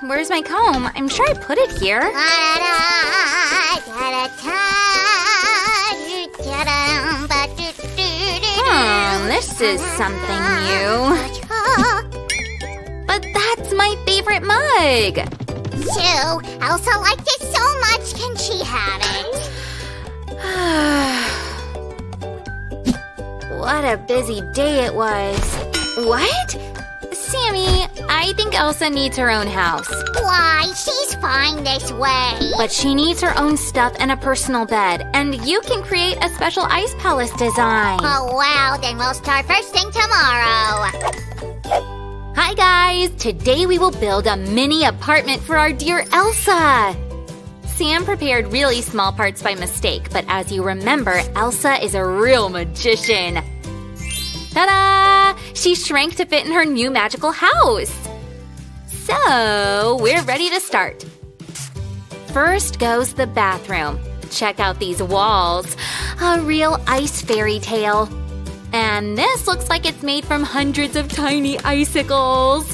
where's my comb? I'm sure I put it here. Hmm, this is something new. But that's my favorite mug! Sue, Elsa liked it so much, can she have it? what a busy day it was. What? I think Elsa needs her own house. Why? She's fine this way. But she needs her own stuff and a personal bed. And you can create a special ice palace design. Oh, wow. Then we'll start first thing tomorrow. Hi, guys. Today we will build a mini apartment for our dear Elsa. Sam prepared really small parts by mistake, but as you remember, Elsa is a real magician. Ta-da! She shrank to fit in her new magical house. So, we're ready to start. First goes the bathroom. Check out these walls. A real ice fairy tale. And this looks like it's made from hundreds of tiny icicles.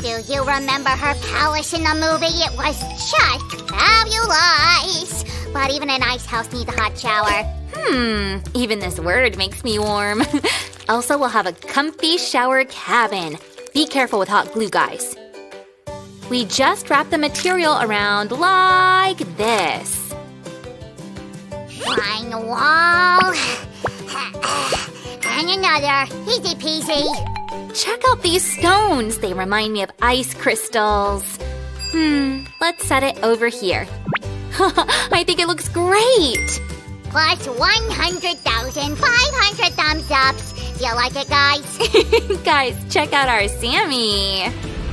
Do you remember her palace in the movie? It was just fabulous! But even an ice house needs a hot shower. Hmm, even this word makes me warm. Elsa will have a comfy shower cabin. Be careful with hot glue, guys. We just wrap the material around like this. One wall. and another. Easy peasy. Check out these stones. They remind me of ice crystals. Hmm, let's set it over here. I think it looks great! Plus 100,500 thumbs ups. Do you like it, guys? guys, check out our Sammy.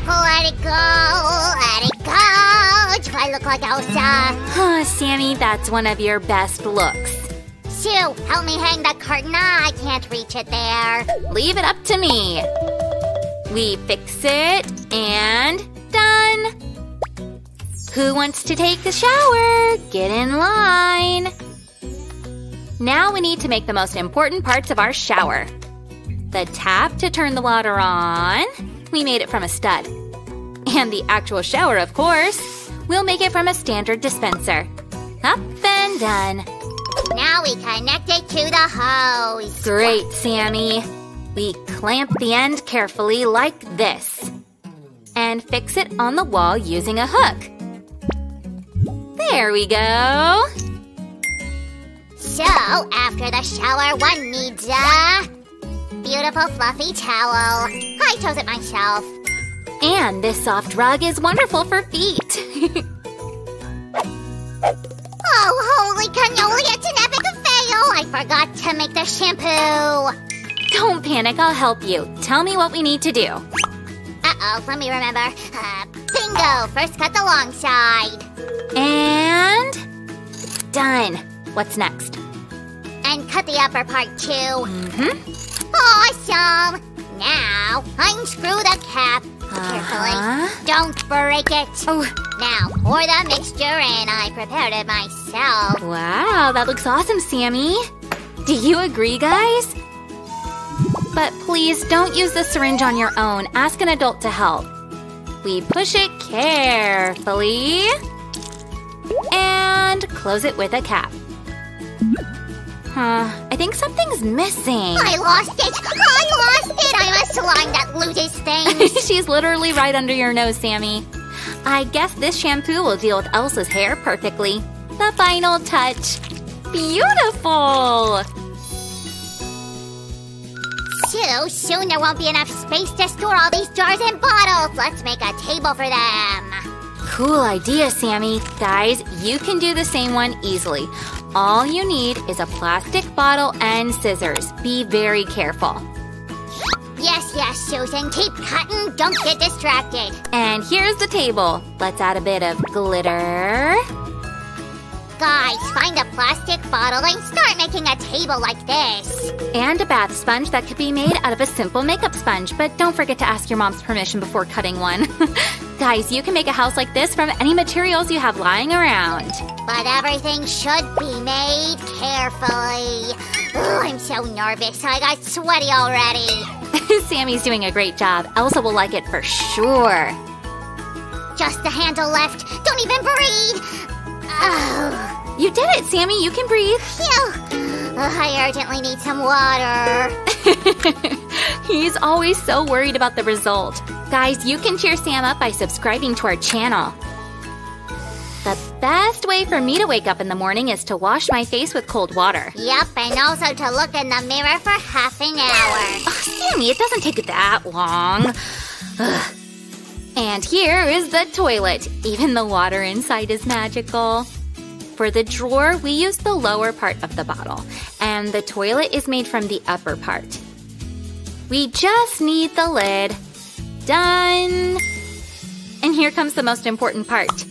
Let it go, let it go. Do I look like Elsa? Oh, Sammy, that's one of your best looks. Sue, help me hang the curtain. I can't reach it there. Leave it up to me. We fix it and done. Who wants to take the shower? Get in line. Now we need to make the most important parts of our shower. The tap to turn the water on. We made it from a stud. And the actual shower, of course. We'll make it from a standard dispenser. Up and done. Now we connect it to the hose. Great, Sammy. We clamp the end carefully like this. And fix it on the wall using a hook. There we go. So, after the shower, one needs a beautiful fluffy towel. I chose it myself. And this soft rug is wonderful for feet. oh, holy cannoli, it's an epic fail! I forgot to make the shampoo. Don't panic, I'll help you. Tell me what we need to do. Uh-oh, let me remember. Uh, bingo! First cut the long side. And... done. What's next? And cut the upper part too. Mm-hmm. Awesome! Now, unscrew the cap. Carefully. Uh-huh. Don't break it. Oh. Now, pour the mixture in. I prepared it myself. Wow, that looks awesome, Sammy. Do you agree, guys? But please don't use the syringe on your own. Ask an adult to help. We push it carefully and close it with a cap. Huh, I think something's missing. I lost it! I lost it! I'm a slime that loses things! She's literally right under your nose, Sammy. I guess this shampoo will deal with Elsa's hair perfectly. The final touch. Beautiful! Sue, soon there won't be enough space to store all these jars and bottles. Let's make a table for them. Cool idea, Sammy. Guys, you can do the same one easily. All you need is a plastic bottle and scissors. Be very careful. Yes, yes, Susan. Keep cutting. Don't get distracted. And here's the table. Let's add a bit of glitter. Guys, find a plastic bottle and start making a table like this. And a bath sponge that could be made out of a simple makeup sponge, but don't forget to ask your mom's permission before cutting one. Guys, you can make a house like this from any materials you have lying around. But everything should be made carefully. I'm so nervous. I got sweaty already. Sammy's doing a great job. Elsa will like it for sure. just the handle left. Don't even breathe. Oh. You did it, Sammy. You can breathe. Phew. Uh, I urgently need some water. He's always so worried about the result. Guys, you can cheer Sam up by subscribing to our channel. The best way for me to wake up in the morning is to wash my face with cold water. Yep, and also to look in the mirror for half an hour. Oh, Sammy, it doesn't take that long. Ugh. And here is the toilet. Even the water inside is magical. For the drawer, we use the lower part of the bottle, and the toilet is made from the upper part. We just need the lid. Done! And here comes the most important part.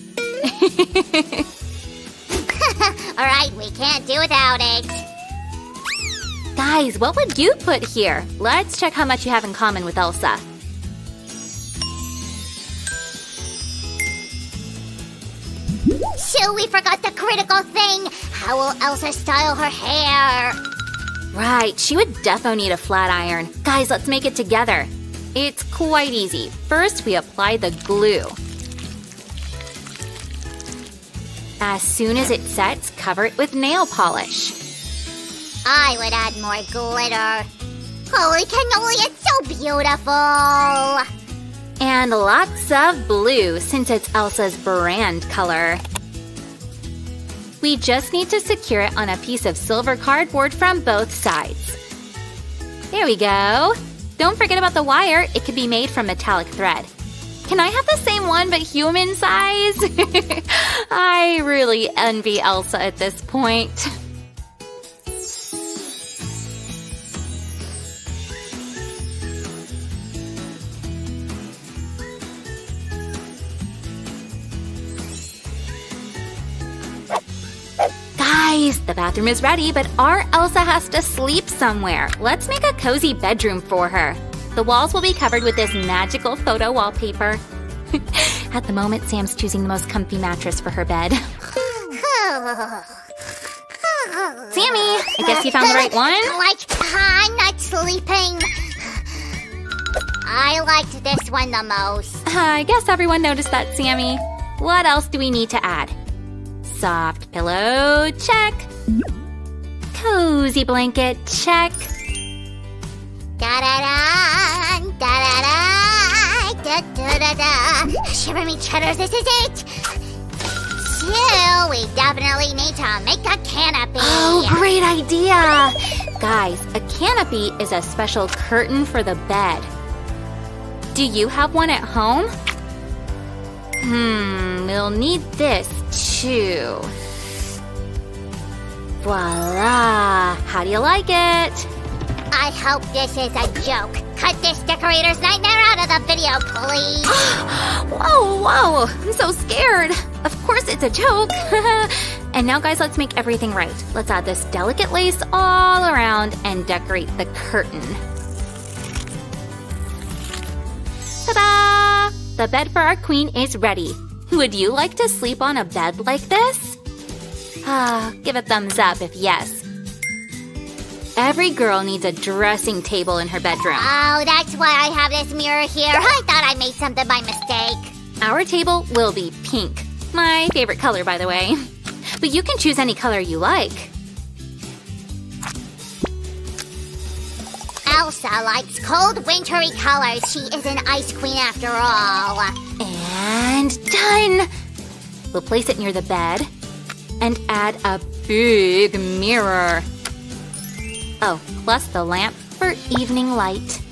Alright, we can't do without it. Guys, what would you put here? Let's check how much you have in common with Elsa. We forgot the critical thing. How will Elsa style her hair? Right, she would defo need a flat iron. Guys, let's make it together. It's quite easy. First, we apply the glue. As soon as it sets, cover it with nail polish. I would add more glitter. Holy cannoli, it's so beautiful! And lots of blue, since it's Elsa's brand color. We just need to secure it on a piece of silver cardboard from both sides. There we go. Don't forget about the wire, it could be made from metallic thread. Can I have the same one but human size? I really envy Elsa at this point. The bathroom is ready, but our Elsa has to sleep somewhere. Let's make a cozy bedroom for her. The walls will be covered with this magical photo wallpaper. At the moment, Sam's choosing the most comfy mattress for her bed. Sammy, I guess you found the right one? Like, I'm not sleeping. I liked this one the most. I guess everyone noticed that, Sammy. What else do we need to add? Soft pillow, check. Cozy blanket, check. Da da da, da da da, da da da da. Shiver me cheddars, this is it. So we definitely need to make a canopy. Oh, great idea! Guys, a canopy is a special curtain for the bed. Do you have one at home? Hmm, we'll need this Voila! How do you like it? I hope this is a joke. Cut this decorator's nightmare out of the video, please. whoa, whoa! I'm so scared. Of course it's a joke. and now, guys, let's make everything right. Let's add this delicate lace all around and decorate the curtain. Ta-da! The bed for our queen is ready. Would you like to sleep on a bed like this? Ah, give a thumbs up if yes. Every girl needs a dressing table in her bedroom. Oh, that's why I have this mirror here. I thought I made something by mistake. Our table will be pink. My favorite color, by the way. But you can choose any color you like. Elsa likes cold, wintry colors. She is an ice queen after all. And done! We'll place it near the bed and add a big mirror. Oh, plus the lamp for evening light.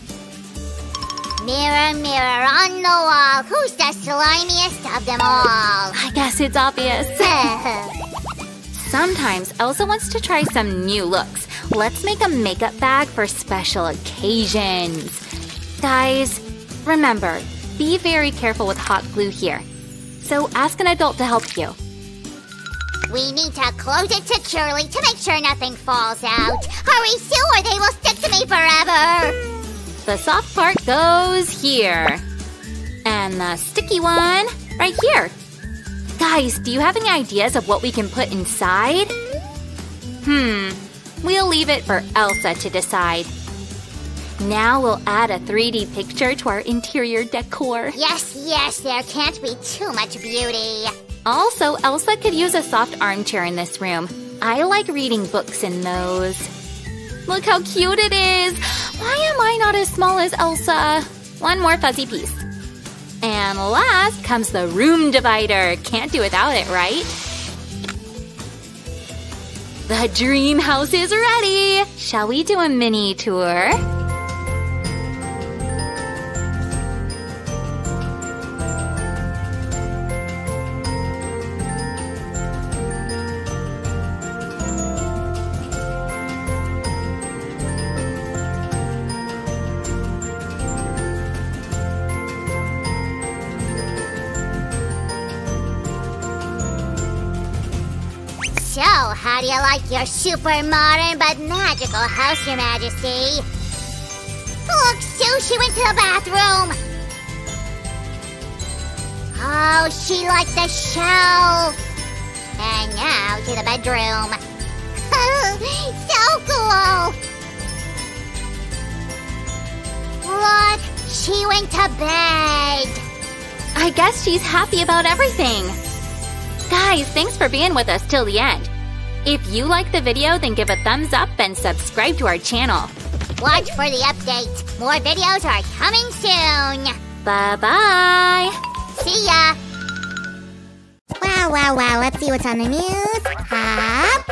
Mirror, mirror on the wall, who's the slimiest of them all? I guess it's obvious. Sometimes Elsa wants to try some new looks. Let's make a makeup bag for special occasions. Guys, remember, be very careful with hot glue here. So ask an adult to help you. We need to close it securely to make sure nothing falls out. Hurry, Sue, or they will stick to me forever. The soft part goes here. And the sticky one right here. Guys, do you have any ideas of what we can put inside? Hmm, we'll leave it for Elsa to decide. Now we'll add a 3D picture to our interior decor. Yes, yes, there can't be too much beauty. Also, Elsa could use a soft armchair in this room. I like reading books in those. Look how cute it is! Why am I not as small as Elsa? One more fuzzy piece. And last comes the room divider. Can't do without it, right? The dream house is ready! Shall we do a mini tour? How do you like your super modern but magical house, Your Majesty? Look, Sue, she went to the bathroom. Oh, she liked the shelf. And now to the bedroom. so cool. Look, she went to bed. I guess she's happy about everything. Guys, thanks for being with us till the end. If you like the video, then give a thumbs up and subscribe to our channel. Watch for the updates. More videos are coming soon. Bye bye! See ya. Wow, wow, wow. Let's see what's on the news. Hop.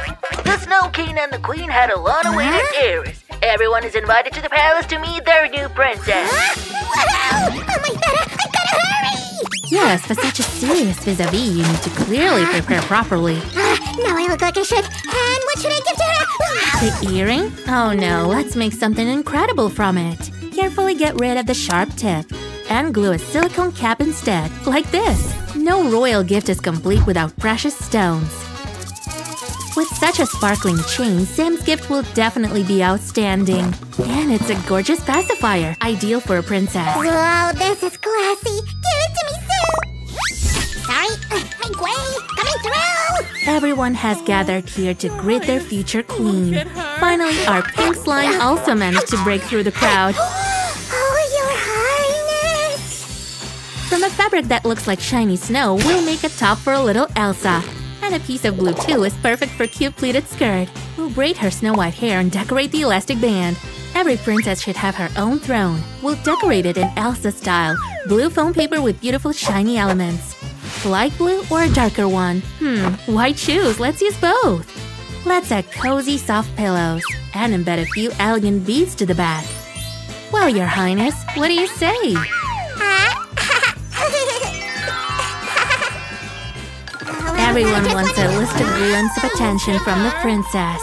The Snow King and the Queen had a long-awaited heiress. Everyone is invited to the palace to meet their new princess. Wow! Oh my Yes, for such a serious vis-a-vis, you need to clearly prepare properly. Uh, now I look like I should. And what should I give to her? The earring? Oh no, let's make something incredible from it. Carefully get rid of the sharp tip and glue a silicone cap instead, like this. No royal gift is complete without precious stones. With such a sparkling chain, Sam's gift will definitely be outstanding. And it's a gorgeous pacifier, ideal for a princess. Whoa, this is classy. Give it to me, Gwen, coming through. Everyone has gathered here to greet their future queen. Finally, our pink slime also managed to break through the crowd. Oh, your highness. From a fabric that looks like shiny snow, we'll make a top for a little Elsa. And a piece of blue too is perfect for cute pleated skirt. We'll braid her snow white hair and decorate the elastic band. Every princess should have her own throne. We'll decorate it in Elsa style. Blue foam paper with beautiful shiny elements. Light blue or a darker one? Hmm, why choose? Let's use both. Let's add cozy soft pillows and embed a few elegant beads to the back. Well, your highness, what do you say? Everyone wants a list of glance of attention from the princess.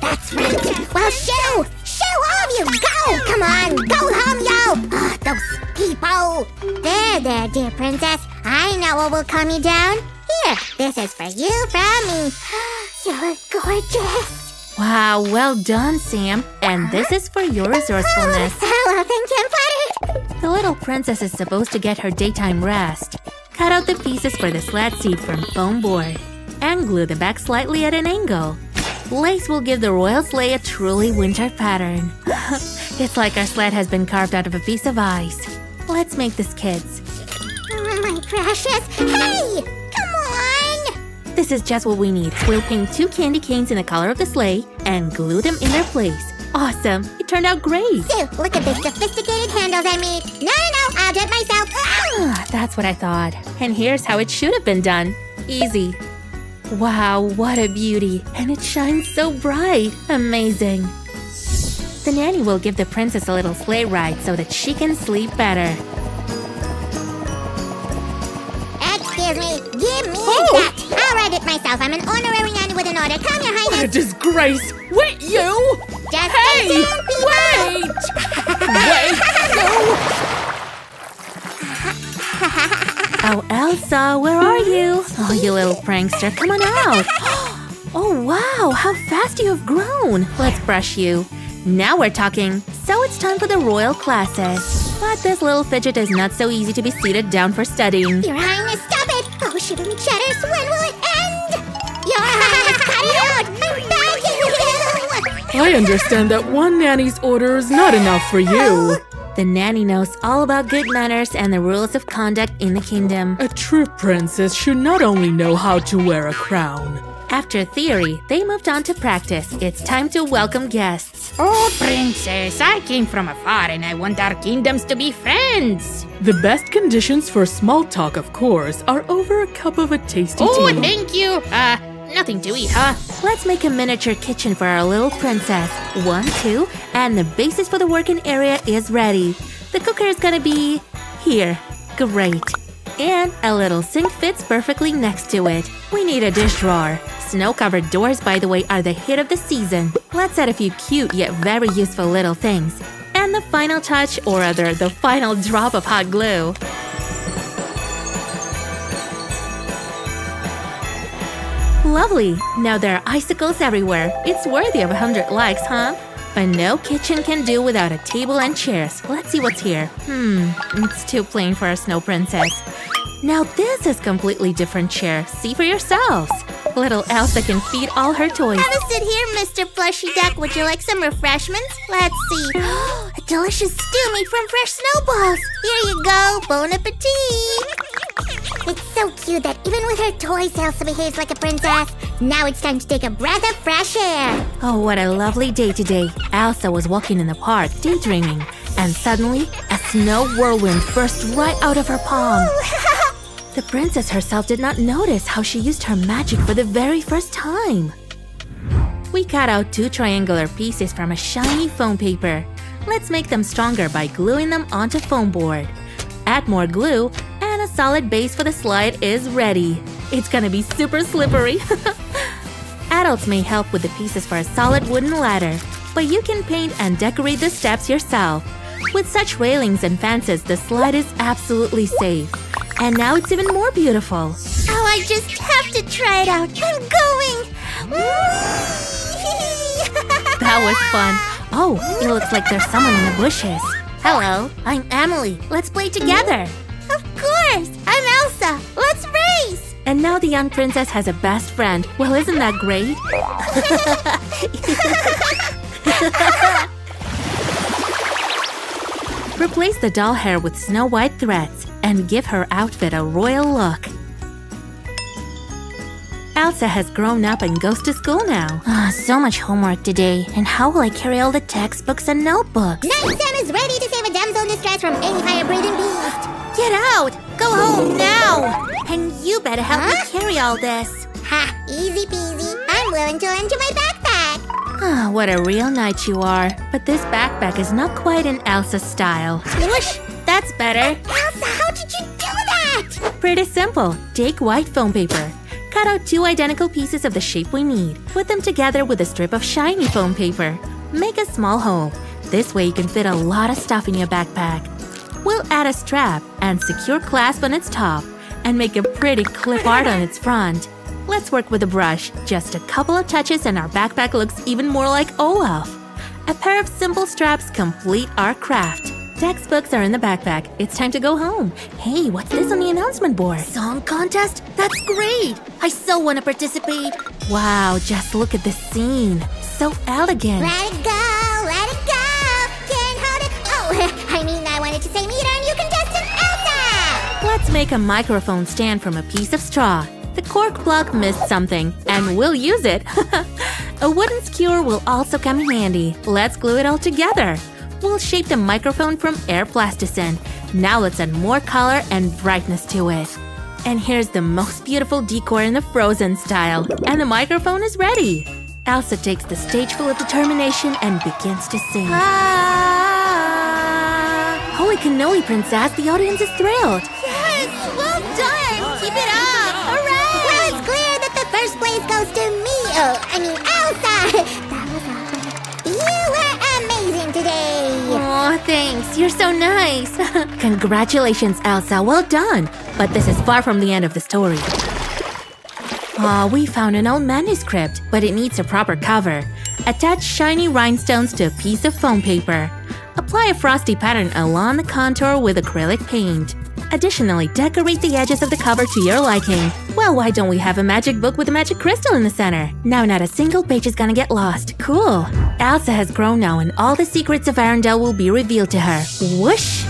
That's right. Well, shoo! Shoo, all of you, go! Come on, go home, yo! Ah, those people. There, there, dear princess. I know what will calm you down. Here, this is for you from me. You're gorgeous. Wow, well done, Sam. And uh-huh. this is for your resourcefulness. Hello, thank you, I'm. The little princess is supposed to get her daytime rest. Cut out the pieces for the slat seat from foam board and glue the back slightly at an angle. Lace will give the royal sleigh a truly winter pattern. it's like our sled has been carved out of a piece of ice. Let's make this kids. Oh, my precious. Hey! Come on! This is just what we need. We'll paint two candy canes in the color of the sleigh and glue them in their place. Awesome! It turned out great! Sue, look at this sophisticated handles I made. No, no, no, I'll do it myself. Ah, That's what I thought. And here's how it should have been done. Easy. Wow, what a beauty. And it shines so bright. Amazing. The nanny will give the princess a little sleigh ride so that she can sleep better. Excuse me, give me that. I'll ride it myself. I'm an honorary nanny with an order. Come, your What a highness. disgrace! Wait, you! Just Hey! stay tuned. Wait! Wait! Oh, Elsa, where are you? Oh, you little prankster, come on out. Oh, wow, how fast you have grown. Let's brush you. Now we're talking. So it's time for the royal classes. But this little fidget is not so easy to be seated down for studying. Your highness, stop it. Oh, shiver me cheddars. When will it end? Your highness, cut it out. I'm begging you. I understand that one nanny's order is not enough for you. The nanny knows all about good manners and the rules of conduct in the kingdom. A true princess should not only know how to wear a crown. After theory, they moved on to practice. It's time to welcome guests. Oh, princess, I came from afar and I want our kingdoms to be friends. The best conditions for small talk, of course, are over a cup of a tasty tea. Oh, thank you. Uh, nothing to eat, huh? Let's make a miniature kitchen for our little princess. One, two, and the basis for the working area is ready. The cooker is gonna be here. Great. And a little sink fits perfectly next to it. We need a dish drawer. Snow-covered doors, by the way, are the hit of the season. Let's add a few cute yet very useful little things. And the final touch, or rather, the final drop of hot glue. Lovely! Now there are icicles everywhere. It's worthy of a hundred likes, huh? But no kitchen can do without a table and chairs. Let's see what's here. Hmm, it's too plain for a snow princess. Now this is completely different chair. See for yourselves. Little Elsa can feed all her toys. Have a sit here, Mr. Fleshy Duck. Would you like some refreshments? Let's see. a delicious stew made from fresh snowballs. Here you go. Bon appetit. It's so cute that even with her toys, Elsa behaves like a princess. Now it's time to take a breath of fresh air. Oh, what a lovely day today. Elsa was walking in the park, daydreaming, and suddenly a snow whirlwind burst right out of her palm. The princess herself did not notice how she used her magic for the very first time. We cut out two triangular pieces from a shiny foam paper. Let's make them stronger by gluing them onto foam board. Add more glue, and a solid base for the slide is ready. It's gonna be super slippery. Adults may help with the pieces for a solid wooden ladder, but you can paint and decorate the steps yourself. With such railings and fences, the slide is absolutely safe. And now it's even more beautiful. Oh, I just have to try it out. I'm going. That was fun. Oh, it looks like there's someone in the bushes. Hello, I'm Emily. Let's play together. Of course. I'm Elsa. Let's race. And now the young princess has a best friend. Well, isn't that great? Replace the doll hair with snow white threads and give her outfit a royal look. Elsa has grown up and goes to school now. Ah, so much homework today. And how will I carry all the textbooks and notebooks? Knight Sam is ready to save a damsel in distress from any fire-breathing beast. Get out! Go home now! And you better help Huh? me carry all this. Ha! Easy peasy. I'm willing to lend you my backpack. Ah, what a real knight you are. But this backpack is not quite in Elsa's style. Whoosh! That's better. Elsa, how did you do that? Pretty simple. Take white foam paper. Cut out two identical pieces of the shape we need. Put them together with a strip of shiny foam paper. Make a small hole. This way you can fit a lot of stuff in your backpack. We'll add a strap and secure clasp on its top and make a pretty clip art on its front. Let's work with a brush. Just a couple of touches and our backpack looks even more like Olaf. A pair of simple straps complete our craft. Textbooks are in the backpack. It's time to go home. Hey, what's this on the announcement board? Song contest? That's great! I so want to participate. Wow, just look at this scene. So elegant. Let it go, let it go. Can't hold it. Oh, I mean, I wanted to say meet our new contestant, Elsa. Let's make a microphone stand from a piece of straw. The cork plug missed something, and we'll use it. a wooden skewer will also come handy. Let's glue it all together. We'll shape the microphone from air plasticine. Now let's add more color and brightness to it. And here's the most beautiful decor in the Frozen style. And the microphone is ready. Elsa takes the stage full of determination and begins to sing. Ah! Holy cannoli, princess! The audience is thrilled. Yes, well done. Keep it up. Oh, I mean, Elsa. You were amazing today. Thanks. You're so nice. Congratulations, Elsa. Well done. But this is far from the end of the story. Aw, we found an old manuscript, but it needs a proper cover. Attach shiny rhinestones to a piece of foam paper. Apply a frosty pattern along the contour with acrylic paint. Additionally, decorate the edges of the cover to your liking. Well, why don't we have a magic book with a magic crystal in the center? Now not a single page is gonna get lost. Cool. Elsa has grown now and all the secrets of Arendelle will be revealed to her. Whoosh!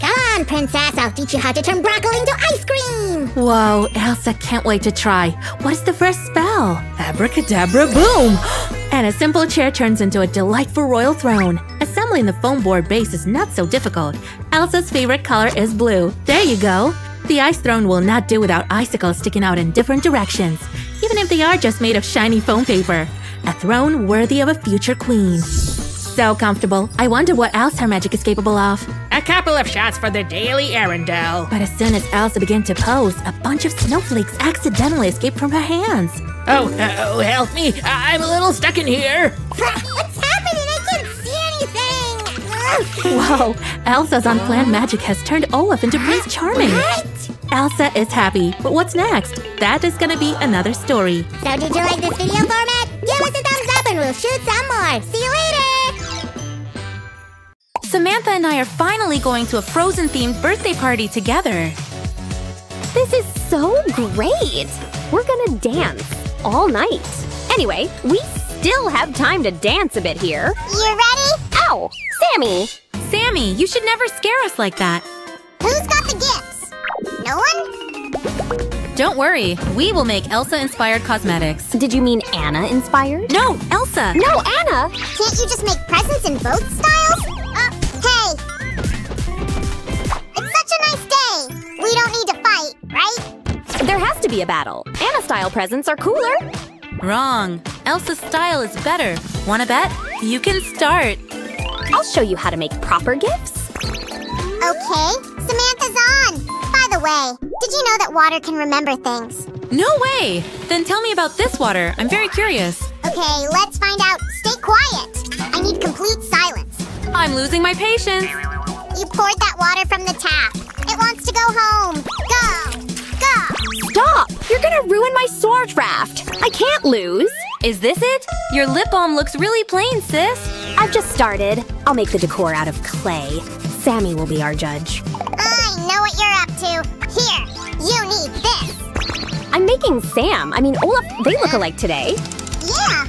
Come on, princess. I'll teach you how to turn broccoli into ice cream. Whoa, Elsa can't wait to try. What is the first spell? Abracadabra boom! And a simple chair turns into a delightful royal throne. Assembling the foam board base is not so difficult. Elsa's favorite color is blue. There you go. The ice throne will not do without icicles sticking out in different directions, even if they are just made of shiny foam paper. A throne worthy of a future queen. So comfortable. I wonder what else her magic is capable of. A couple of shots for the Daily Arendelle. But as soon as Elsa began to pose, a bunch of snowflakes accidentally escaped from her hands. Oh, oh, help me. I- I'm a little stuck in here. What's happening? I can't see anything. Whoa, Elsa's unplanned magic has turned Olaf into Prince Charming. What? Elsa is happy, but what's next? That is gonna be another story. So did you like this video format? Give us a thumbs up and we'll shoot some more. See you later. Samantha and I are finally going to a Frozen themed birthday party together. This is so great! We're gonna dance all night. Anyway, we still have time to dance a bit here. You ready? Ow! Sammy! Sammy, you should never scare us like that. Who's got the gifts? No one? Don't worry, we will make Elsa inspired cosmetics. Did you mean Anna inspired? No, Elsa! No, Anna! Can't you just make presents in both styles? Uh, hey. It's such a nice day. We don't need to fight, right? There has to be a battle. Anna style presents are cooler. Wrong. Elsa's style is better. Wanna bet? You can start. I'll show you how to make proper gifts. Okay, Samantha's on. By the way, did you know that water can remember things? No way! Then tell me about this water. I'm very curious. Okay, let's find out. Stay quiet. I need complete silence. I'm losing my patience. You poured that water from the tap. It wants to go home. Go! Go! Stop! You're gonna ruin my sword draft. I can't lose. Is this it? Your lip balm looks really plain, sis. I've just started. I'll make the decor out of clay. Sammy will be our judge. I know what you're up to. Here, you need this. I'm making Sam. I mean, Olaf, they look alike today. Yeah,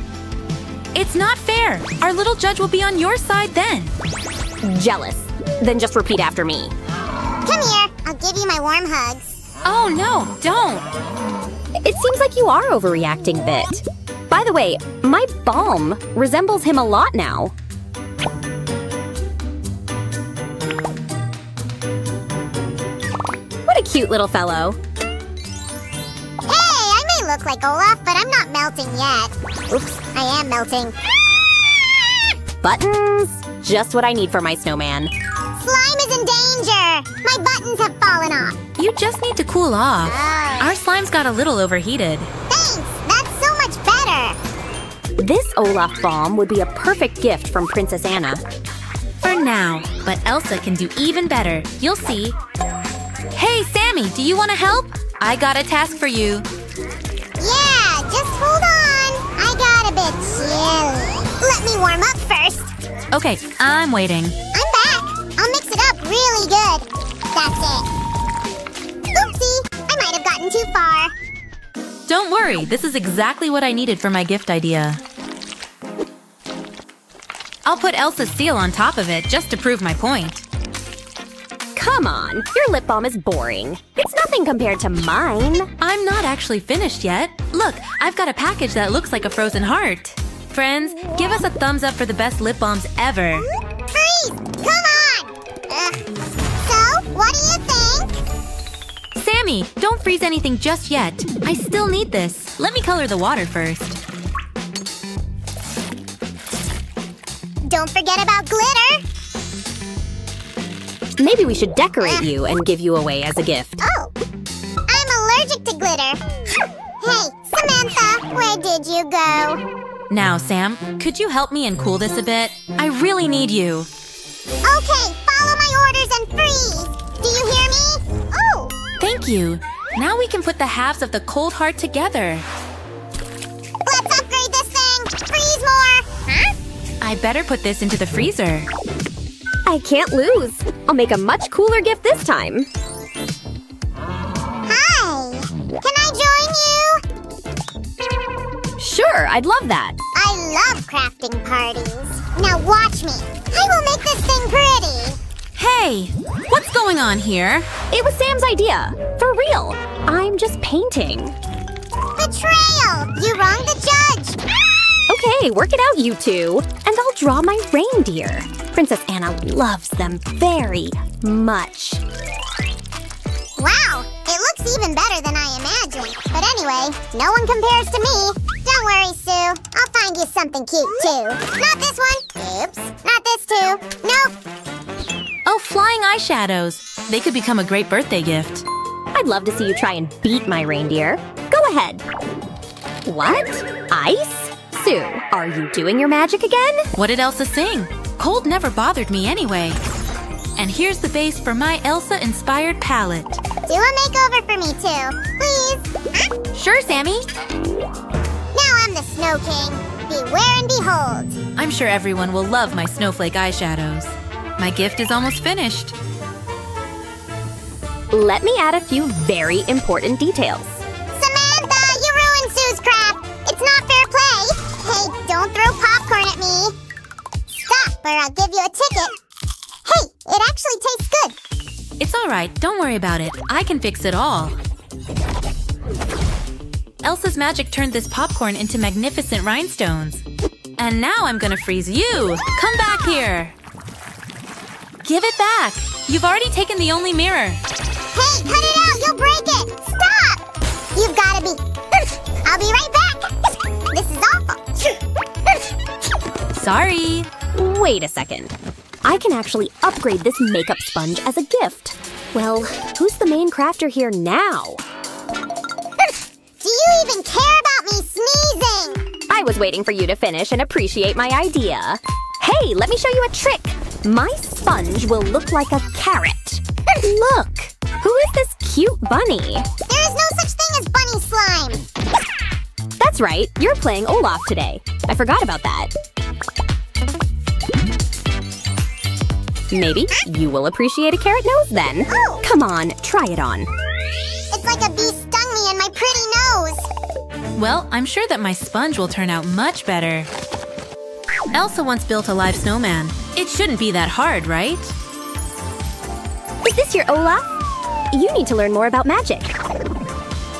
It's not fair. Our little judge will be on your side then. Jealous. Then just repeat after me. come here. I'll give you my warm hugs. Oh no, don't. It seems like you are overreacting a bit. By the way, my balm resembles him a lot now. What a cute little fellow. Hey, I may look like Olaf, but I'm not melting yet. Oops, I am melting. Buttons! Just what I need for my snowman. Slime is in danger. My buttons have fallen off. You just need to cool off. Oh, Our slimes got a little overheated. thanks. That's so much better. This Olaf balm would be a perfect gift from Princess Anna. For now. But Elsa can do even better. You'll see. Hey, Sammy, do you want to help? I got a task for you. Yeah, just hold on. I got a bit chilly. Let me warm up first. Okay, I'm waiting. Up good. That's it. Oopsie, I might have gotten too far. Don't worry, this is exactly what I needed for my gift idea. I'll put Elsa's seal on top of it just to prove my point. Come on, your lip balm is boring. It's nothing compared to mine. I'm not actually finished yet. Look, I've got a package that looks like a frozen heart. Friends, give us a thumbs up for the best lip balms ever. Freeze! Come on! Ugh. What do you think? Sammy, don't freeze anything just yet. I still need this. Let me color the water first. Don't forget about glitter. Maybe we should decorate you and give you away as a gift. Oh, I'm allergic to glitter. Hey, Samantha, where did you go? Now, Sam, could you help me and cool this a bit? I really need you. Okay, follow my orders and freeze. Thank you. Now we can put the halves of the cold heart together. let's upgrade this thing. Freeze more. Huh? I better put this into the freezer. I can't lose. I'll make a much cooler gift this time. Hi. Can I join you? Sure, Sure, I'd love that. I love crafting parties. Now watch me. I will make this thing pretty. Hey, what's going on here? It was Sam's idea. For real. I'm just painting. Betrayal! You wronged the judge. Okay, work it out, you two. And I'll draw my reindeer. Princess Anna loves them very much. Wow, it looks even better than I imagined. But anyway, no one compares to me. Don't worry, Sue. I'll find you something cute, too. Not this one. Oops. Not this, too. Nope. Oh, flying eyeshadows. They could become a great birthday gift. I'd love to see you try and beat my reindeer. Go ahead. What? Ice? Sue, are you doing your magic again? What did Elsa sing? Cold never bothered me anyway. And here's the base for my Elsa-inspired palette. Do a makeover for me, too. Please. Sure, Sammy. Now I'm the Snow King. Beware and behold. I'm sure everyone will love my snowflake eyeshadows. My gift is almost finished. Let me add a few very important details. Samantha, you ruined Sue's craft. It's not fair play. Hey, don't throw popcorn at me. Stop, or I'll give you a ticket. Hey, it actually tastes good. It's all right, don't worry about it. I can fix it all. Elsa's magic turned this popcorn into magnificent rhinestones. And now I'm gonna freeze you! Come back here! Give it back! You've already taken the only mirror. Hey, cut it out! You'll break it! Stop! You've gotta be. I'll be right back. This is awful. Sorry. Wait a second. I can actually upgrade this makeup sponge as a gift. Well, who's the main crafter here now? Do you even care about me sneezing? I was waiting for you to finish and appreciate my idea. Hey, let me show you a trick. My sponge will look like a carrot. Look! Who is this cute bunny? There is no such thing as bunny slime. That's right, you're playing Olaf today. I forgot about that. Maybe you will appreciate a carrot nose then. Oh. Come on, try it on. It's like a bee stung me in my pretty nose. Well, I'm sure that my sponge will turn out much better. Elsa once built a live snowman. It shouldn't be that hard, right? Is this your Olaf? You need to learn more about magic.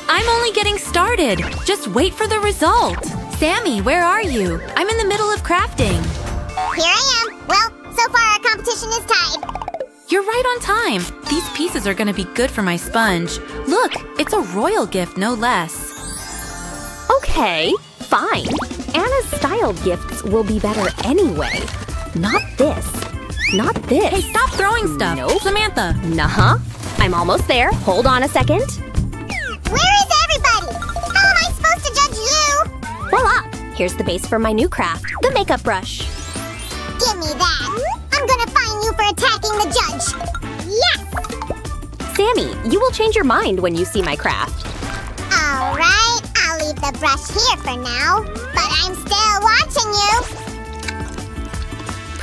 I'm only getting started. Just wait for the result. Sammy, where are you? I'm in the middle of crafting. Here I am. Well, so far our competition is tied. You're right on time. These pieces are gonna be good for my sponge. Look, it's a royal gift, no less. Okay, fine. Anna's styled gifts will be better anyway. Not this. Not this. Hey, stop throwing stuff. Nope. Samantha. Nuh-huh. I'm almost there. Hold on a second. Where is everybody? How am I supposed to judge you? Voila! Here's the base for my new craft, the makeup brush. Give me that. I'm gonna fine you for attacking the judge. Yes! Sammy, you will change your mind when you see my craft. All right, I'll leave the brush here for now. But I'm still watching you.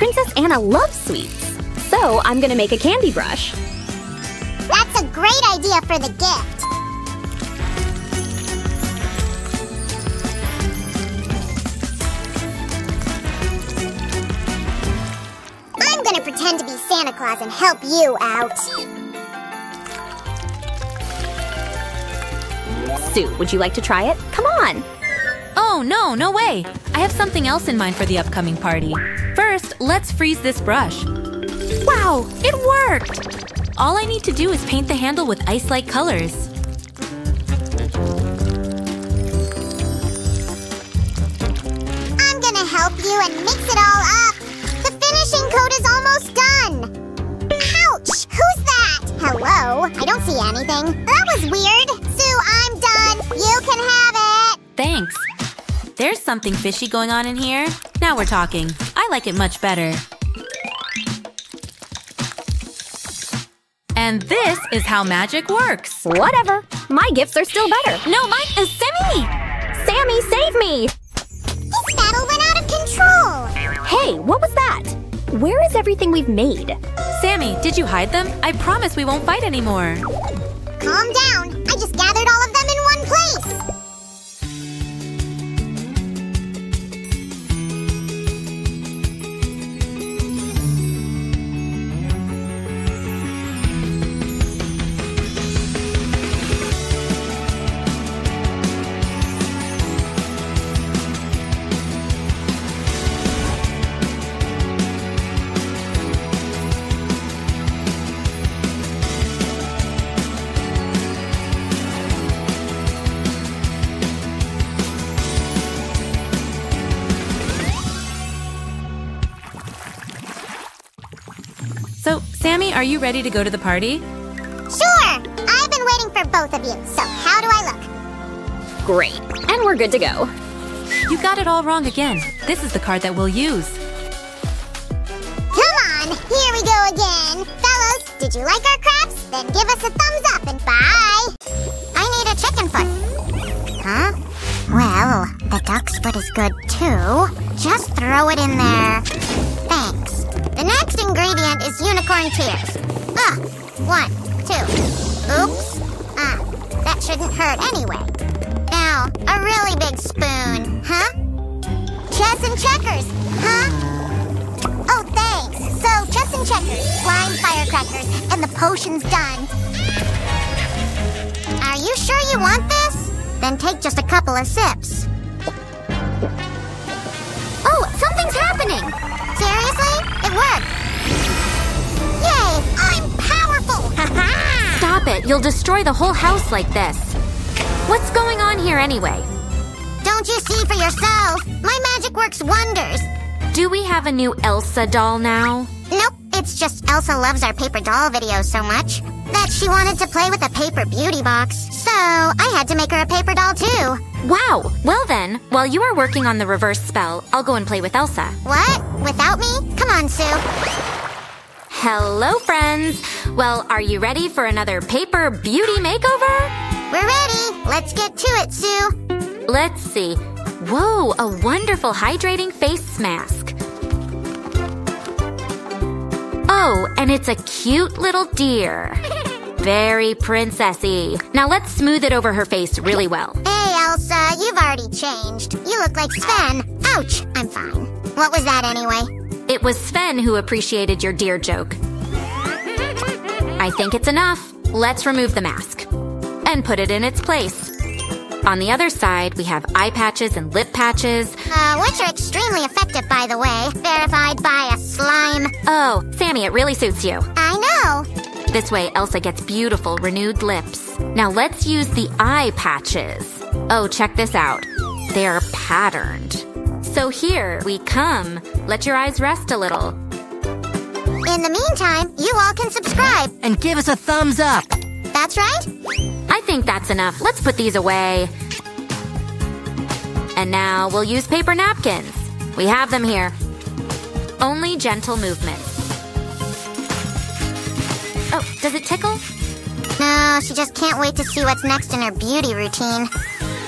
Princess Anna loves sweets. So I'm gonna make a candy brush. That's a great idea for the gift. I'm gonna pretend to be Santa Claus and help you out. Sue, would you like to try it? Come on! Oh, no, no way. I have something else in mind for the upcoming party. First, let's freeze this brush. Wow, it worked! All I need to do is paint the handle with ice-like colors. I'm gonna help you and mix it all up. The finishing coat is almost done. Ouch! Who's that? Hello? I don't see anything. That was weird. Sue, I'm done. You can have it. Thanks. There's something fishy going on in here. Now we're talking. I like it much better. And this is how magic works. Whatever. My gifts are still better. No, mine is Sammy! Sammy, save me! This battle went out of control. Hey, what was that? Where is everything we've made? Sammy, did you hide them? I promise we won't fight anymore. Calm down. I just gathered all of you ready to go to the party? Sure! I've been waiting for both of you, so how do I look? Great. And we're good to go. You got it all wrong again. This is the card that we'll use. Come on, here we go again. Fellows, did you like our crafts? Then give us a thumbs up and bye. I need a chicken foot. Huh? Well, the duck's foot is good too. Just throw it in there. Thanks. Unicorn tears. Ah, one, two. Oops. Ah, that shouldn't hurt anyway. Now, a really big spoon, huh? Chess and checkers, huh? Oh, thanks. So, chess and checkers, slime firecrackers, and the potion's done. Are you sure you want this? Then take just a couple of sips. Oh, something's happening! Seriously? It worked! Stop it. You'll destroy the whole house like this. What's going on here anyway? Don't you see for yourself? My magic works wonders. Do we have a new Elsa doll now? Nope, it's just Elsa loves our paper doll videos so much that she wanted to play with a paper beauty box. So I had to make her a paper doll too. Wow. Well then, while you are working on the reverse spell, I'll go and play with Elsa. What? Without me? Come on, Sue. Hello, friends. Well, are you ready for another paper beauty makeover? We're ready. Let's get to it, Sue. Let's see. Whoa, a wonderful hydrating face mask. Oh, and it's a cute little deer. Very princessy. Now let's smooth it over her face really well. Hey, Elsa, you've already changed. You look like Sven. Ouch, I'm fine. What was that anyway? It was Sven who appreciated your deer joke. I think it's enough. Let's remove the mask and put it in its place. On the other side, we have eye patches and lip patches. Uh, which are extremely effective, by the way. Verified by a slime. Oh, Sammy, it really suits you. I know. This way, Elsa gets beautiful, renewed lips. Now let's use the eye patches. Oh, check this out. They're patterned. So here we come. Let your eyes rest a little. In the meantime, you all can subscribe. And give us a thumbs up. That's right. I think that's enough. Let's put these away. And now we'll use paper napkins. We have them here. Only gentle movements. Oh, does it tickle? No, she just can't wait to see what's next in her beauty routine.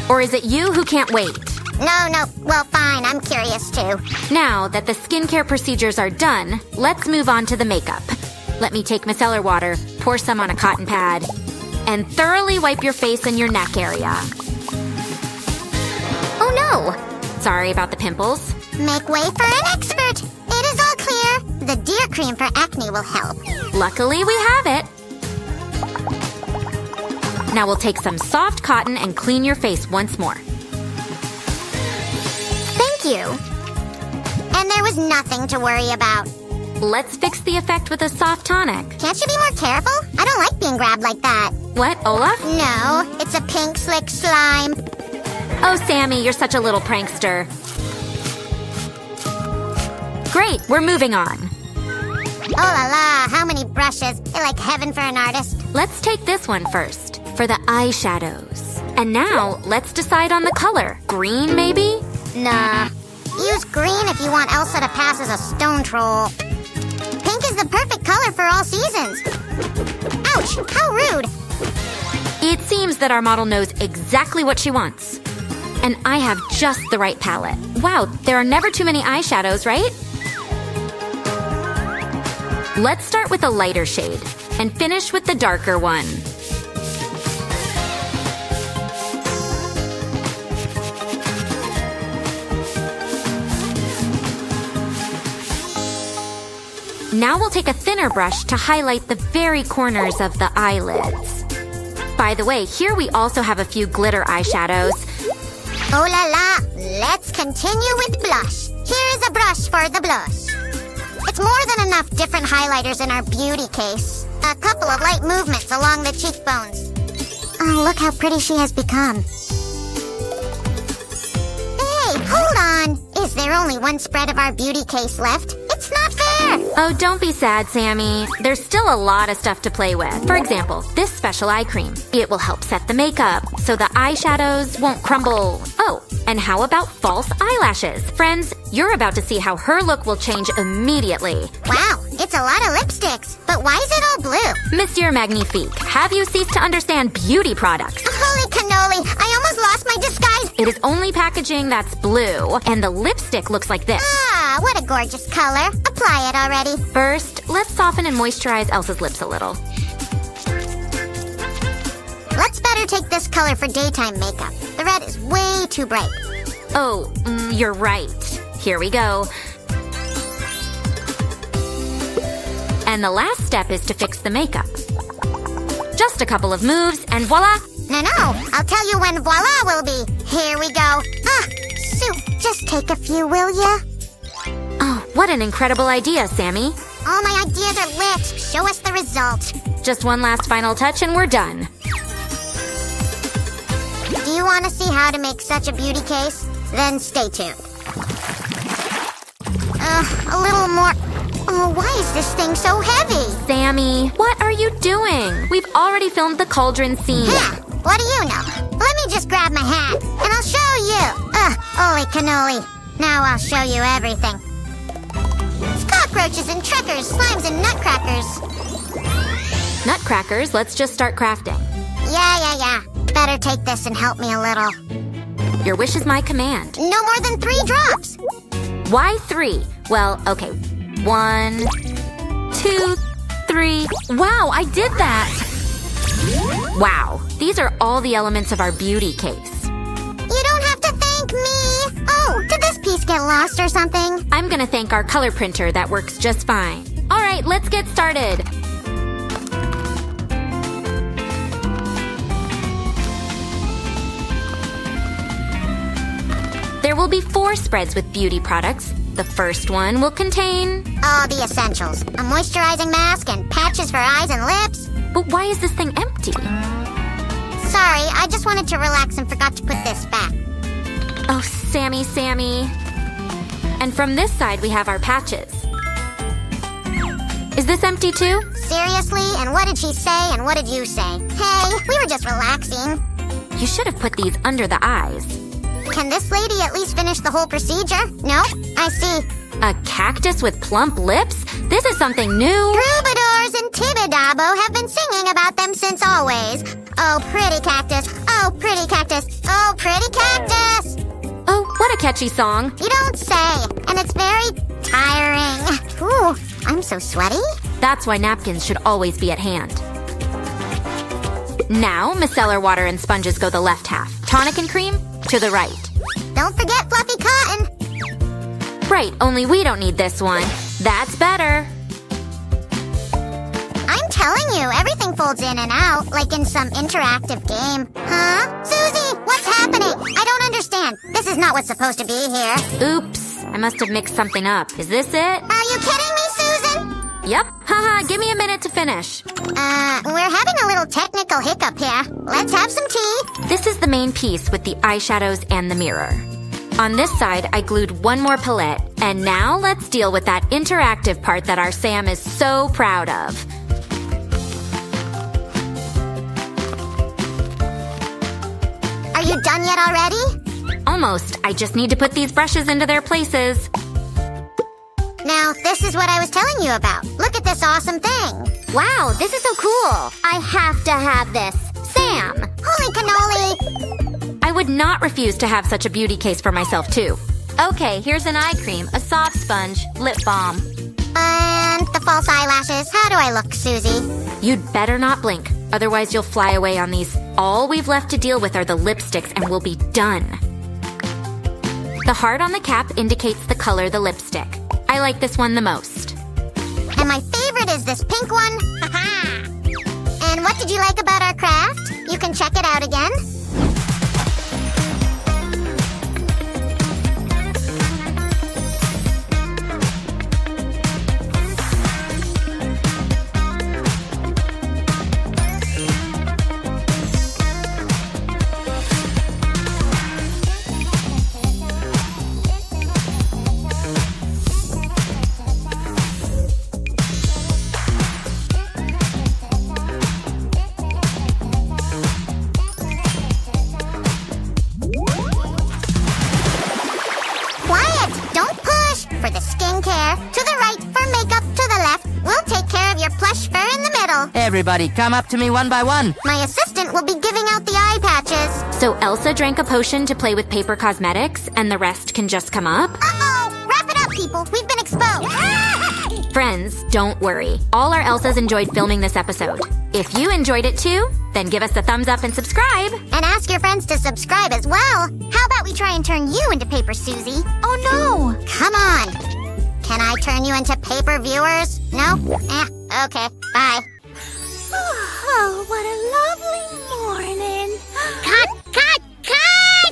Or is it you who can't wait? No, no. Well, fine. I'm curious too. Now that the skincare procedures are done, let's move on to the makeup. Let me take micellar water, pour some on a cotton pad, and thoroughly wipe your face and your neck area. Oh no! Sorry about the pimples. Make way for an expert. It is all clear. The deer cream for acne will help. Luckily, we have it. Now we'll take some soft cotton and clean your face once more. You. And there was nothing to worry about. Let's fix the effect with a soft tonic. Can't you be more careful? I don't like being grabbed like that. What, Olaf? No, it's a pink slick slime. Oh, Sammy, you're such a little prankster. Great, we're moving on. Oh la la, how many brushes? They're like heaven for an artist. Let's take this one first for the eyeshadows. And now let's decide on the color. Green, maybe? Nah. Use green if you want Elsa to pass as a stone troll. Pink is the perfect color for all seasons. Ouch, how rude. It seems that our model knows exactly what she wants. And I have just the right palette. Wow, there are never too many eyeshadows, right? Let's start with a lighter shade and finish with the darker one. Now we'll take a thinner brush to highlight the very corners of the eyelids. By the way, here we also have a few glitter eyeshadows. Oh la la, let's continue with blush. Here is a brush for the blush. It's more than enough different highlighters in our beauty case. A couple of light movements along the cheekbones. Oh, look how pretty she has become. Hey, hold on. Is there only one spread of our beauty case left? It's not fair. Oh, don't be sad, Sammy. There's still a lot of stuff to play with. For example, this special eye cream. It will help set the makeup so the eyeshadows won't crumble. Oh, and how about false eyelashes? Friends, you're about to see how her look will change immediately. Wow, it's a lot of lipsticks. But why is it all blue? Monsieur Magnifique, have you ceased to understand beauty products? Holy cannoli, I almost lost my disguise. It is only packaging that's blue, and the lipstick looks like this. Ah, what a gorgeous color. Apply it already. First, let's soften and moisturize Elsa's lips a little. Let's better take this color for daytime makeup. The red is way too bright. Oh, mm, you're right. Here we go. And the last step is to fix the makeup. Just a couple of moves, and voila! No, no, I'll tell you when voila will be. Here we go. Ah, Sue, just take a few, will ya? Oh, what an incredible idea, Sammy. All my ideas are lit. Show us the result. Just one last final touch and we're done. Do you want to see how to make such a beauty case? Then stay tuned. Uh, a little more. Oh, why is this thing so heavy? Sammy, what are you doing? We've already filmed the cauldron scene. Yeah, what do you know? Let me just grab my hat, and I'll show you. Ugh, holy cannoli. Now I'll show you everything. It's cockroaches and truckers, slimes and nutcrackers. Nutcrackers, let's just start crafting. Yeah, yeah, yeah. Better take this and help me a little. Your wish is my command. No more than three drops. Why three? Well, okay. One, two, three. Wow, I did that! Wow, these are all the elements of our beauty case. You don't have to thank me. Oh, did this piece get lost or something? I'm gonna thank our color printer that works just fine. All right, let's get started. There will be four spreads with beauty products. The first one will contain. All the essentials a moisturizing mask and patches for eyes and lips. But why is this thing empty? Sorry, I just wanted to relax and forgot to put this back. Oh, Sammy, Sammy. And from this side, we have our patches. Is this empty too? Seriously? And what did she say and what did you say? Hey, we were just relaxing. You should have put these under the eyes. Can this lady at least finish the whole procedure? No? I see. A cactus with plump lips? This is something new. Troubadours and Tibidabo have been singing about them since always. Oh, pretty cactus. Oh, pretty cactus. Oh, pretty cactus. Oh, what a catchy song. You don't say. And it's very tiring. Ooh, I'm so sweaty. That's why napkins should always be at hand. Now, micellar water and sponges go the left half. Tonic and cream to the right. Don't forget fluffy cotton. Right, only we don't need this one. That's better. I'm telling you, everything folds in and out, like in some interactive game. Huh? Susie, what's happening? I don't understand. This is not what's supposed to be here. Oops, I must have mixed something up. Is this it? Are you kidding? Yep. Haha, give me a minute to finish. Uh, we're having a little technical hiccup here. Let's have some tea. This is the main piece with the eyeshadows and the mirror. On this side, I glued one more palette, and now let's deal with that interactive part that our Sam is so proud of. Are you done yet already? Almost. I just need to put these brushes into their places. Now, this is what I was telling you about. Look at this awesome thing. Wow, this is so cool. I have to have this. Sam! Holy cannoli! I would not refuse to have such a beauty case for myself, too. Okay, here's an eye cream, a soft sponge, lip balm. And the false eyelashes. How do I look, Susie? You'd better not blink, otherwise you'll fly away on these. All we've left to deal with are the lipsticks and we'll be done. The heart on the cap indicates the color the lipstick. I like this one the most. And my favorite is this pink one. And what did you like about our craft? You can check it out again. Everybody, come up to me one by one. My assistant will be giving out the eye patches. So Elsa drank a potion to play with paper cosmetics, and the rest can just come up? Uh-oh! Wrap it up, people. We've been exposed. Friends, don't worry. All our Elsas enjoyed filming this episode. If you enjoyed it too, then give us a thumbs up and subscribe. And ask your friends to subscribe as well. How about we try and turn you into Paper Susie? Oh no! Come on! Can I turn you into paper viewers? No? Eh, okay. Bye. Oh, what a lovely morning. Cut, cut, cut!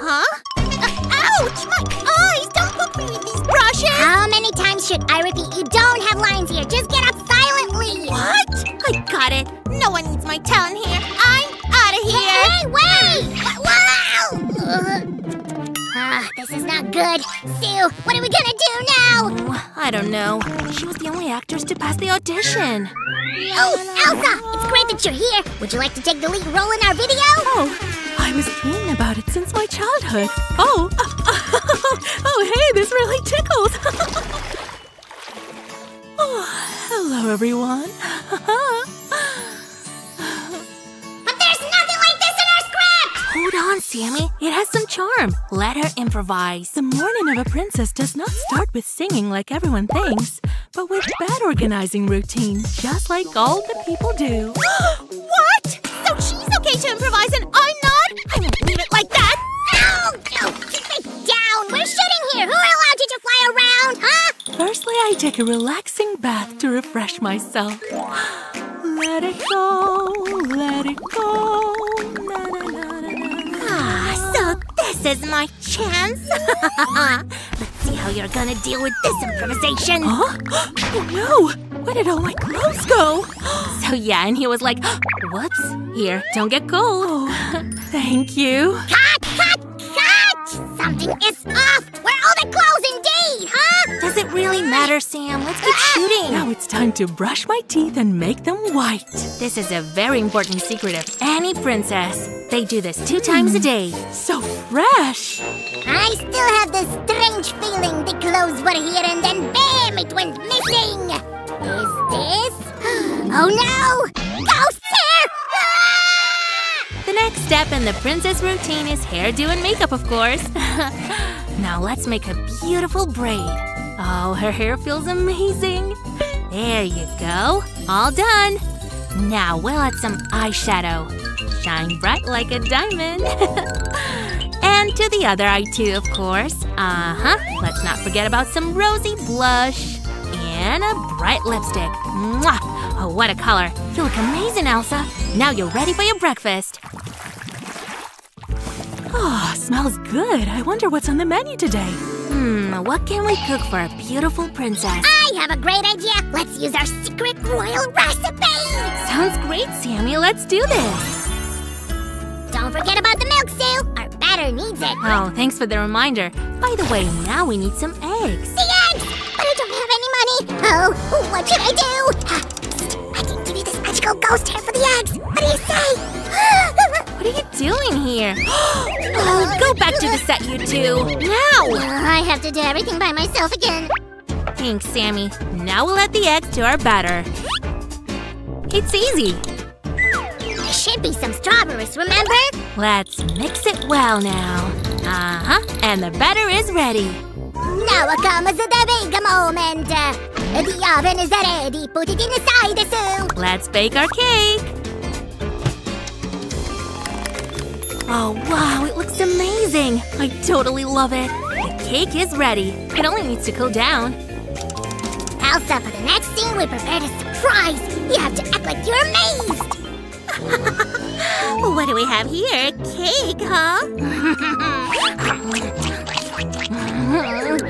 Huh? Uh, ouch! My eyes! Don't poke me with these brushes! How many times should I repeat you don't have lines here? Just get up silently! What? I got it. No one needs my talent here. I'm out of here! Hey, hey wait! Wow! Ah, this is not good. Sue, what are we gonna do now? I don't know. She was the only actress to pass the audition. Oh, Elsa! It's great that you're here. Would you like to take the lead role in our video? Oh, I was dreaming about it since my childhood. Oh, oh, hey, this really tickles. oh, hello, everyone. Hold on, Sammy. It has some charm. Let her improvise. The morning of a princess does not start with singing like everyone thinks, but with bad organizing routine, just like all the people do. what? So she's okay to improvise and I'm not? I won't leave it like that! No! No! It down! We're shooting here! Who allowed you to fly around, huh? Firstly, I take a relaxing bath to refresh myself. Let it go, let it go. Is my chance? Let's see how you're gonna deal with this improvisation. Huh? Oh no! Where did all my clothes go? So yeah, and he was like, whoops, here, don't get cold. Oh, thank you. Cut! Cut! Cut! Something is off! Where are all the clothes indeed, huh? Does it really matter, Sam? Let's keep ah! shooting. Now it's time to brush my teeth and make them white. This is a very important secret of any princess. They do this two times a hmm. day. So fresh! I still have this strange feeling the clothes were here and then bam, it went missing. Is this? Oh no! Ghost hair! Ah! The next step in the princess routine is hairdo and makeup, of course. now let's make a beautiful braid. Oh, her hair feels amazing. There you go. All done. Now we'll add some eyeshadow. Shine bright like a diamond. and to the other eye too, of course. Uh-huh. Let's not forget about some rosy blush. And a bright lipstick. Mwah! Oh, what a color. You look amazing, Elsa. Now you're ready for your breakfast. Oh, smells good. I wonder what's on the menu today. Hmm, what can we cook for a beautiful princess? I have a great idea. Let's use our secret royal recipe. Sounds great, Sammy. Let's do this. Don't forget about the milk, Sue. Batter needs it. Oh, thanks for the reminder. By the way, now we need some eggs. The eggs! But I don't have any money. Oh, what should I do? Ah, I can give you this magical ghost hair for the eggs. What do you say? What are you doing here? oh, go back to the set, you two. Now! I have to do everything by myself again. Thanks, Sammy. Now we'll add the eggs to our batter. It's easy. Should be some strawberries, remember? Let's mix it well now. Uh-huh, and the batter is ready. Now comes the big moment. The oven is ready. Put it inside the Sue. Let's bake our cake. Oh, wow, it looks amazing. I totally love it. The cake is ready. It only needs to cool down. Elsa, for the next scene, we prepared a surprise. You have to act like you're amazed. What do we have here? Cake, huh?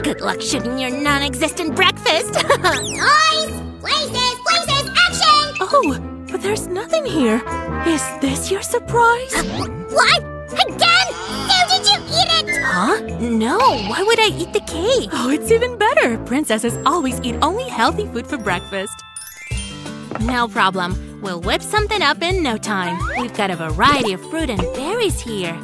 Good luck shooting your non-existent breakfast. Noise! Places! Places! Action! Oh, but there's nothing here. Is this your surprise? Uh, what? Again? Sue, did you eat it? huh? No, why would I eat the cake? Oh, it's even better. Princesses always eat only healthy food for breakfast. No problem. We'll whip something up in no time. We've got a variety of fruit and berries here.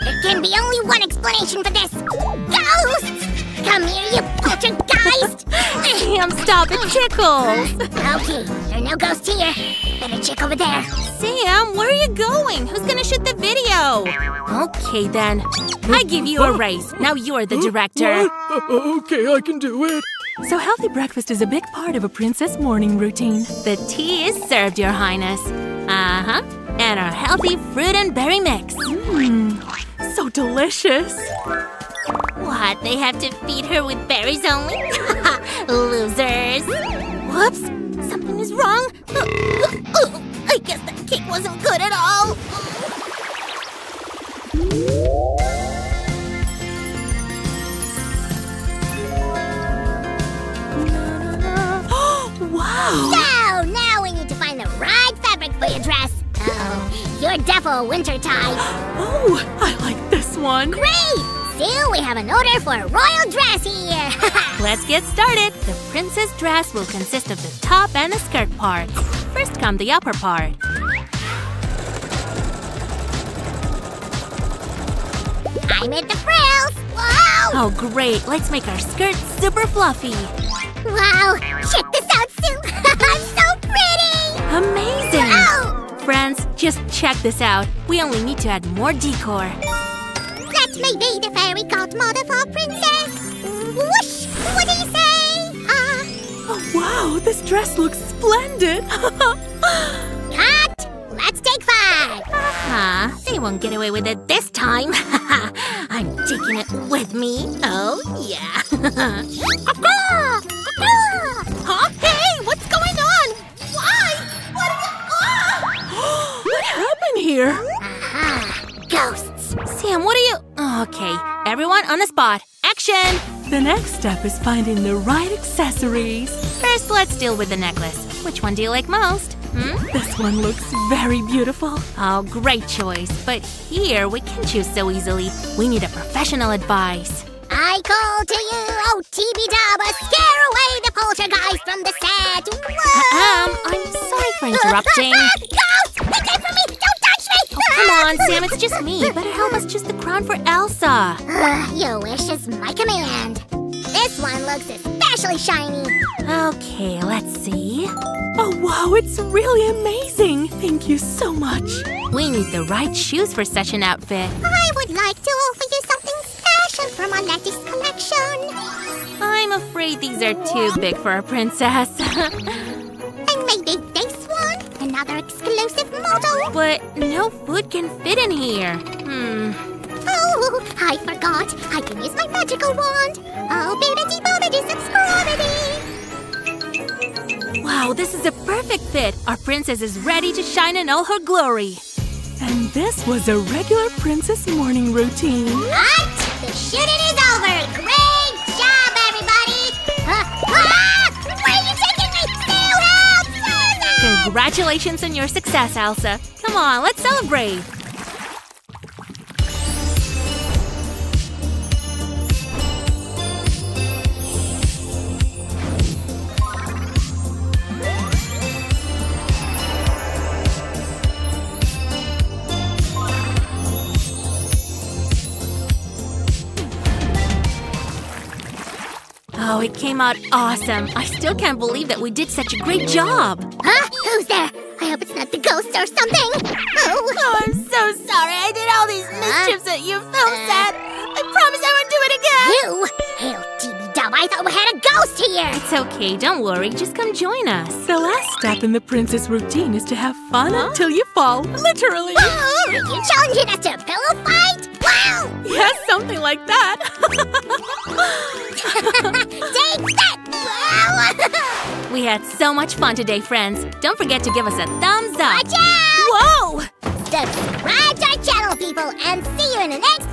There can be only one explanation for this. Ghosts! Come here, you poltergeist! Sam, stop, it tickles! okay, there are no ghosts here. Better check over there. Sam, where are you going? Who's gonna shoot the video? Okay then. I give you a raise. Now you're the director. Okay, I can do it. So healthy breakfast is a big part of a princess morning routine. The tea is served, Your Highness. Uh-huh. And our healthy fruit and berry mix. Mmm, so delicious. What? They have to feed her with berries only? Losers. Whoops! Something is wrong. I guess that cake wasn't good at all. Wow! So, now we need to find the right fabric for your dress. Oh, you're defo winter tie. Oh, I like this one. Great! So, we have an order for a royal dress here. Let's get started. The princess dress will consist of the top and the skirt parts. First come the upper part. I made the frills. Wow! Oh, great. Let's make our skirt super fluffy. Wow! Check this out, Sue. I'm so pretty. Amazing! Friends, just check this out. We only need to add more decor. That may be the fairy godmother for princess. Whoosh! What do you say? Uh, Oh, wow, this dress looks splendid. cut. Let's take five. Huh? They won't get away with it this time. I'm taking it with me. Oh, yeah. huh? Hey, what's going on? Why? What? Ah! what happened here? Aha! Ghosts. Sam, what are you. Okay, everyone on the spot. Action! The next step is finding the right accessories. First, let's deal with the necklace. Which one do you like most? Hmm? This one looks very beautiful. Oh, great choice. But here, we can choose so easily. We need a professional advice. I call to you, oh TB Daba, scare away the poltergeist from the set. Whoa! Um, I'm sorry for interrupting. Ghost! Out for me! Don't touch me! Come on, Sam, it's just me. Better help us choose the crown for Elsa. Ugh, Your wish is my command. This one looks especially shiny. Okay, let's see. Oh, wow, it's really amazing. Thank you so much. We need the right shoes for such an outfit. I would like to offer you something special from our latest collection. I'm afraid these are too big for a princess. And maybe this one, another exclusive model. but no food can fit in here. Hmm. I forgot. I can use my magical wand. Oh, bibbidi bobbidi subscribity. Wow, this is a perfect fit. Our princess is ready to shine in all her glory. And this was a regular princess morning routine. What? The shooting is over. Great job, everybody. Uh, ah! Where are you taking me? Still help! Susan! Congratulations on your success, Elsa. Come on, let's celebrate. It came out awesome. I still can't believe that we did such a great job. Huh? Who's there? I hope it's not the ghost or something. Oh, oh I'm so sorry. I did all these mischiefs at your film uh. set. I promise I won't do it again. you! Hail, TB I thought we had a ghost here! It's okay, don't worry. Just come join us. The last step in the princess routine is to have fun until you fall. Literally. Are you challenging us to a pillow fight? Wow! yes, something like that. Take that! Wow! We had so much fun today, friends. Don't forget to give us a thumbs up. Watch out! Whoa! Subscribe to our channel, people, and see you in the next